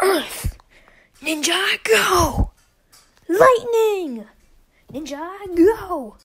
Earth. Ninja, go! Lightning! Ninja, go!